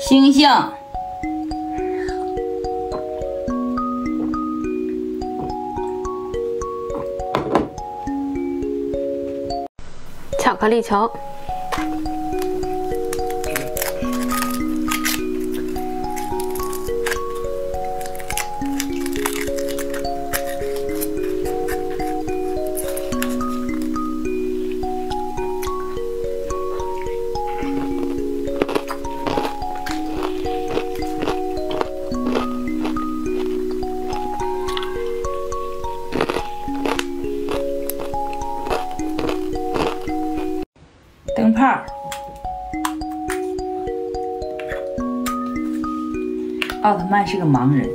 星星，巧克力球，灯泡。奥特曼是个盲人，